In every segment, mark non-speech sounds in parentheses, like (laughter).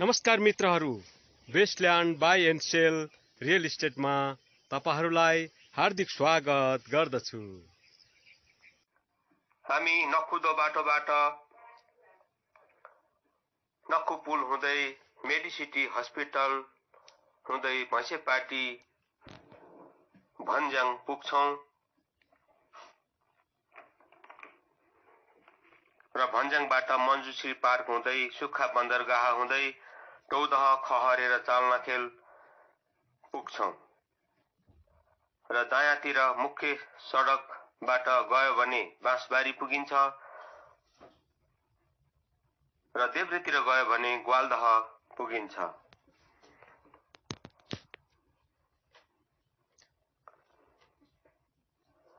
नमस्कार मित्रहरू। Westland buy and sell real इस्टेटमा तपाईँहरूलाई हार्दिक स्वागत गर्दछु। हामी नखुदो बाटोबाट नक्कु पुल हुँदै मेडिसिटी हस्पिटल हुँदै भैँसेपाटी भन्ज्याङ पुग्छौँ। र भन्ज्याङबाट मन्जुश्री पार्क हुँदै सुक्खा बन्दरगाह हुँदै टौदह खहरेर चाल्नाखेल पुग्छौँ। र दायाँतिर मुख्य सडकबाट गयो भने बाँसबारी पुगिन्छ। र देब्रेतिर गयो भने ग्वालदह पुगिन्छ।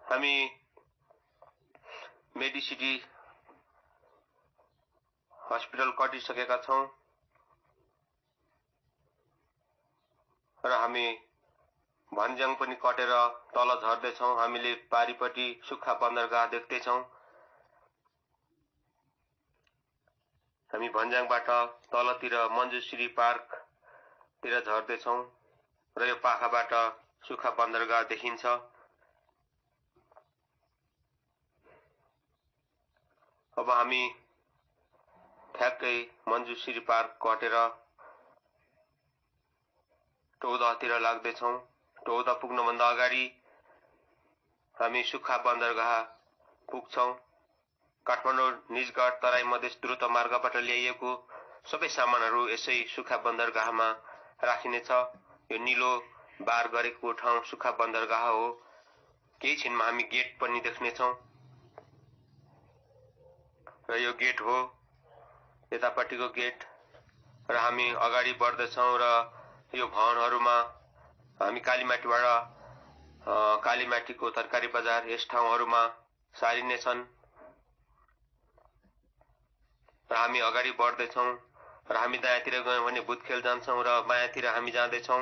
हामी मेडिसिटी हस्पिटल कटिसकेका छौँ। र हामी भन्ज्याङ पनि कटेर तल झर्दैछौँ। हामीले पारिपट्टि सुक्खा बन्दरगाह देख्दैछौँ। हामी भन्ज्याङबाट तलतिर मन्जुश्री पार्कतिर झर्दैछौँ र यो पाखाबाट सुक्खा बन्दरगाह देखिन्छ। अब हामी ठ्याक्कै मन्जुश्री पार्क कटेर टौदहतिर लाग्दैछौँ। टौदह पुग्नुभन्दा अगाडि हामी सुक्खा बन्दरगाह पुग्छौँ। काठमाडौँ निजगढ तराई मधेस द्रुत मार्गबाट ल्याइएको सबै सामानहरू यसै सुक्खा बन्दरगाहमा राखिनेछ यो निलो बार गरेको ठाउँ सुक्खा बन्दरगाह हो। केही छिनमा हामी गेट पनि देख्नेछौँ। र यो गेट हो। यतापट्टिको गेट। र हामी अगाडि बढ्दैछौँ र यो भवनहरूमा हामी कालीमाटीबाट कालीमाटीको तरकारी बजार यस ठाउँहरूमा सारिनेछन्। र हामी अगाडि बढ्दैछौँ र हामी दायाँतिर गयौँ भने भुतखेल जान्छौँ र बायाँतिर हामी जाँदैछौँ।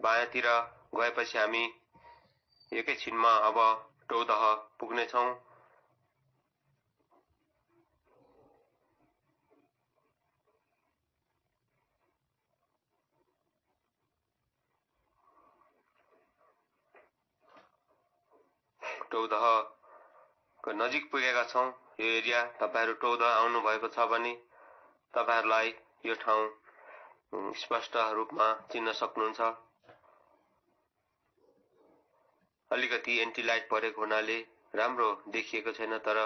बायाँतिर गएपछि हामी एकैछिनमा अब टौदह पुग्नेछौँ। टौदहको नजिक पुगेका छौँ। यो एरिया तपाईँहरू टौदह आउनुभएको छ भने तपाईँहरूलाई यो ठाउँ स्पष्ट रूपमा चिन्न सक्नुहुन्छ। अलिकति एन्टिलाइट परेको हुनाले राम्रो देखिएको छैन तर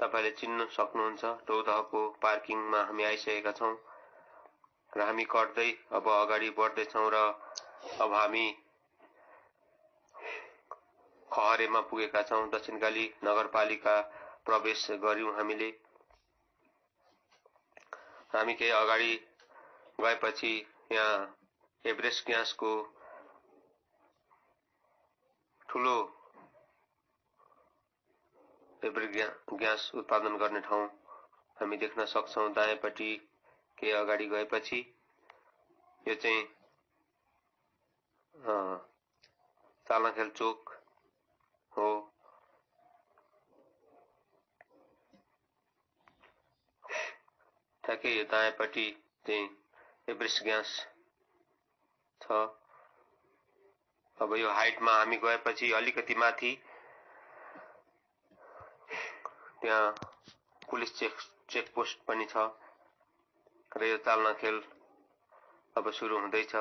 तपाईँले चिन्न सक्नुहुन्छ टौदहको पार्किङमा हामी आइसकेका छौँ। र हामी कट्दै अब अगाडि बढ्दैछौँ र अब हामी खहरेमा पुगेका छौँ। दक्षिणकाली नगरपालिका प्रवेश गऱ्यौँ हामीले। हामी केही अगाडि गएपछि यहाँ एभरेस्ट ग्यासको ठुलो एभरेस्ट ग्यास उत्पादन गर्ने ठाउँ हामी देख्न सक्छौँ। दायाँपट्टि केही अगाडि गएपछि यो चाहिँ चालनाखेल चोक हो यो दायाँपट्टि चाहिँ एभरेस्ट ग्यास छ। अब यो हाइटमा हामी गएपछि अलिकति माथि त्यहाँ पुलिस चेक चेकपोस्ट पनि छ। र यो चाल्न खेल अब सुरु हुँदैछ।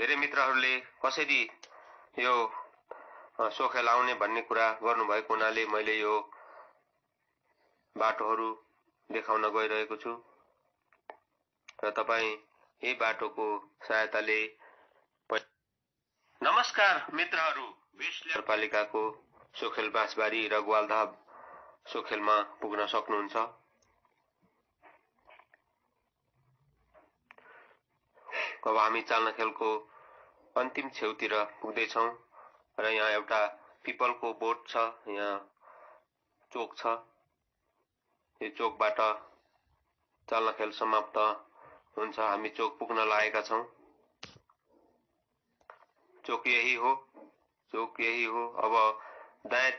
धेरै मित्रहरूले कसरी यो सोखेल आउने भन्ने कुरा गर्नुभएको हुनाले मैले यो बाटोहरू देखाउन गइरहेको छु। र तपाईँ यही बाटोको सहायताले नमस्कार मित्रहरू। नगरपालिकाको सोखेल बाँसबारी र ग्वालधाप सोखेलमा पुग्न सक्नुहुन्छ। अब हामी चाल्ना खेलको अन्तिम छेउतिर पुग्दैछौँ र यहाँ एउटा पिपलको बोट छ यहाँ चोक छ। यो चोकबाट चाल्ना खेल समाप्त हुन्छ। हामी चोक पुग्न लागेका छौँ। चोक यही हो चोक यही हो। अब दायाँ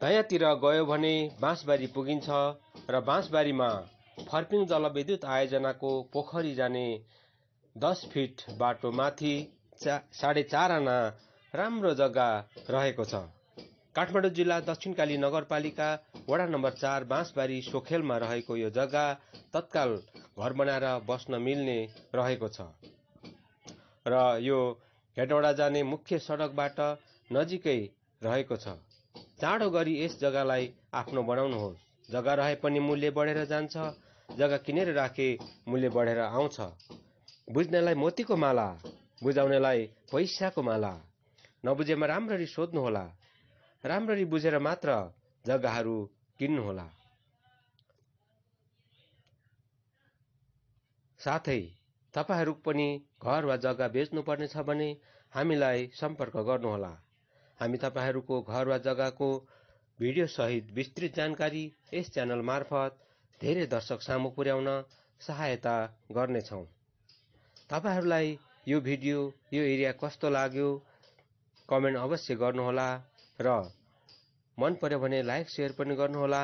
दायाँतिर गयो भने बाँसबारी पुगिन्छ र बाँसबारीमा फर्पिङ जलविद्युत आयोजनाको पोखरी जाने दस फिट बाटो माथि चा साढे चार आना राम्रो जग्गा रहेको छ। काठमाडौँ जिल्ला दक्षिणकाली नगरपालिका वडा नम्बर चार बाँसबारी सोखेलमा रहेको यो जग्गा तत्काल घर बनाएर बस्न मिल्ने रहेको छ। र यो हेटौडा जाने मुख्य सडकबाट नजिकै रहेको छ। चाँडो गरी यस जग्गालाई आफ्नो बनाउनुहोस्। जग्गा रहे पनि मूल्य बढेर जान्छ। जग्गा किनेर राखे मूल्य बढेर आउँछ। बुझ्नेलाई मोतीको माला। बुझाउनेलाई पैसाको माला। नबुझेमा राम्ररी सोध्नुहोला। राम्ररी बुझेर मात्र जग्गाहरू किन्नुहोला। साथै तपाईँहरू पनि घर वा जग्गा बेच्नुपर्ने छ भने हामीलाई सम्पर्क गर्नुहोला। हामी तपाईँहरूको घर वा जग्गाको भिडियोसहित विस्तृत जानकारी यस च्यानल मार्फत धेरै दर्शक सामु पुर्याउन सहायता गर्नेछौँ। तपाईँहरूलाई यो भिडियो यो एरिया कस्तो लाग्यो कमेन्ट अवश्य गर्नुहोला र मन पर्यो भने लाइक सेयर पनि गर्नुहोला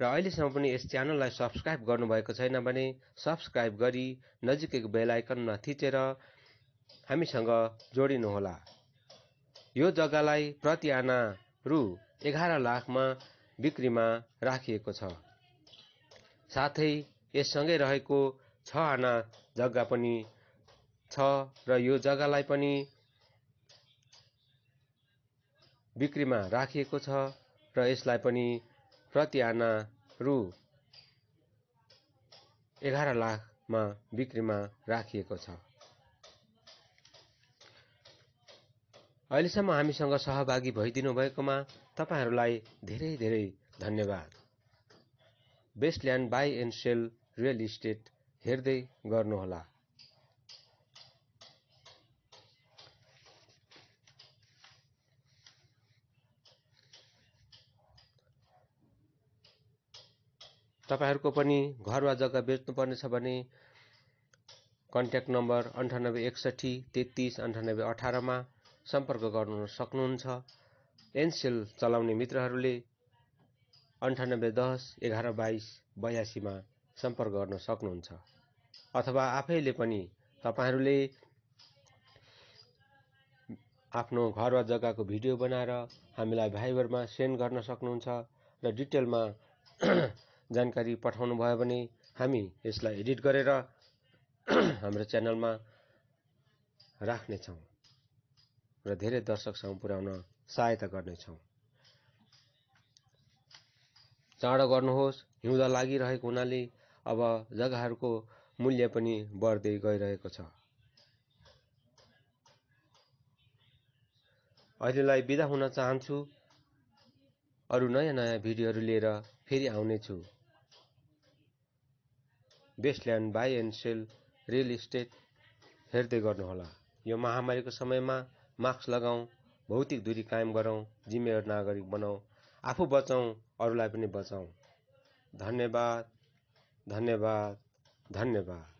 र अहिलेसम्म पनि यस च्यानललाई सब्सक्राइब गर्नुभएको छैन भने सब्सक्राइब गरी नजिकैको बेल आइकनमा थिचेर हामीसँग जोडिनुहोला। यो जग्गालाई प्रति आना रु एघार लाखमा बिक्रीमा राखिएको छ। साथै यससँगै रहेको छ आना जग्गा पनि छ र यो जग्गालाई पनि बिक्रीमा राखिएको छ र यसलाई पनि प्रति आना रु एघार लाखमा बिक्रीमा राखिएको छ। अहिलेसम्म हामीसँग सहभागी भइदिनु भएकोमा तपाईँहरूलाई धेरै धेरै धन्यवाद। Bestland buy and sell real estate हेर्दै गर्नुहोला। तपाईँहरूको पनि घर वा जग्गा बेच्नुपर्ने छ भने कन्ट्याक्ट नम्बर अन्ठानब्बे एकसट्ठी तेत्तिस अन्ठानब्बे अठारमा सम्पर्क गर्नु सक्नुहुन्छ। एनसेल चलाउने मित्रहरूले अन्ठानब्बे दस एघार बाइस बयासीमा सम्पर्क गर्न सक्नुहुन्छ। अथवा आफैले पनि तपाईँहरूले आफ्नो घर वा जग्गाको भिडियो बनाएर हामीलाई भाइबरमा सेन्ड गर्न सक्नुहुन्छ र डिटेलमा जानकारी पठाउनु भयो भने हामी यसलाई एडिट गरेर (clears throat) हाम्रो च्यानलमा राख्नेछौँ र धेरै दर्शकसँग पुर्याउन सहायता गर्नेछौँ। चाँडो गर्नुहोस् हिउँदा लागिरहेको हुनाले अब जग्गाहरूको मूल्य पनि बढ्दै गइरहेको छ। अहिलेलाई बिदा हुन चाहन्छु। अरू नयाँ नयाँ भिडियोहरू लिएर फेरि आउनेछु। Bestland buy and sell real estate हेर्दै गर्नुहोला। यो महामारीको समयमा मास्क लगाउँ भौतिक दूरी कायम गरौँ जिम्मेवार नागरिक बनाऊ आफू बचाउँ अरूलाई पनि बचाउँ धन्यवाद धन्यवाद धन्यवाद।